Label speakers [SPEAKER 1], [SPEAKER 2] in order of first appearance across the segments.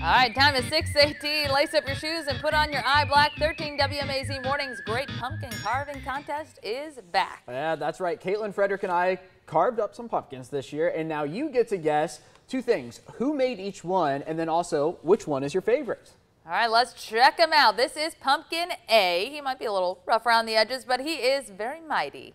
[SPEAKER 1] All right, time is 6.18. Lace up your shoes and put on your eye black. 13 WMAZ Mornings Great Pumpkin Carving Contest is back.
[SPEAKER 2] Yeah, that's right. Caitlin, Frederick, and I carved up some pumpkins this year, and now you get to guess two things. Who made each one, and then also which one is your favorite?
[SPEAKER 1] All right, let's check him out. This is Pumpkin A. He might be a little rough around the edges, but he is very mighty.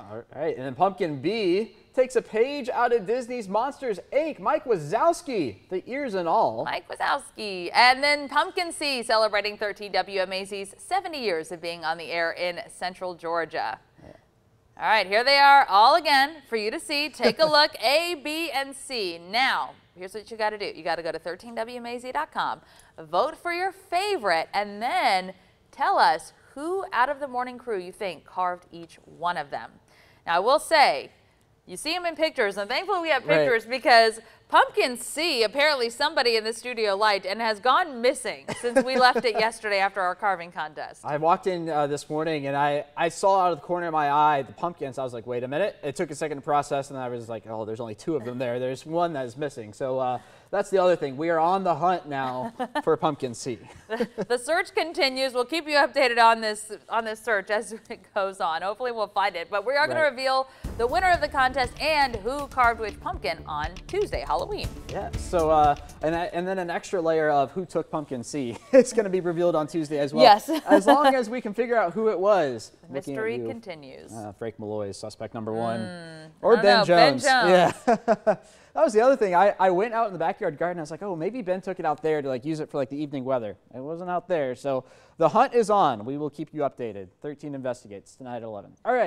[SPEAKER 2] All right, and then Pumpkin B takes a page out of Disney's Monsters, Inc. Mike Wazowski, the ears and all.
[SPEAKER 1] Mike Wazowski. And then Pumpkin C celebrating 13 WMAZ's 70 years of being on the air in Central Georgia. All right, here they are all again for you to see. Take a look, A, B, and C. Now, here's what you got to do. You got to go to 13WMAZ.com, vote for your favorite, and then tell us who out of the morning crew you think carved each one of them. Now, I will say, you see them in pictures, and thankfully we have pictures right. because Pumpkin C, apparently somebody in the studio liked and has gone missing since we left it yesterday after our carving contest.
[SPEAKER 2] I walked in uh, this morning and I, I saw out of the corner of my eye the pumpkins. I was like, wait a minute. It took a second to process and I was like, oh, there's only two of them there. There's one that is missing. So uh, that's the other thing. We are on the hunt now for Pumpkin C.
[SPEAKER 1] the search continues. We'll keep you updated on this on this search as it goes on. Hopefully we'll find it. But we are going right. to reveal the winner of the contest and who carved which pumpkin on Tuesday, Halloween.
[SPEAKER 2] Yeah. So uh, and and then an extra layer of who took Pumpkin C it's going to be revealed on Tuesday as well.
[SPEAKER 1] Yes.
[SPEAKER 2] as long as we can figure out who it was.
[SPEAKER 1] The mystery continues.
[SPEAKER 2] Uh, Frank Malloy is suspect number one, mm, or Ben know, Jones.
[SPEAKER 1] Ben Jones.
[SPEAKER 2] Yeah. That was the other thing. I, I went out in the backyard garden. I was like, oh, maybe Ben took it out there to like use it for like the evening weather. It wasn't out there. So the hunt is on. We will keep you updated. 13 investigates tonight at 11. All right.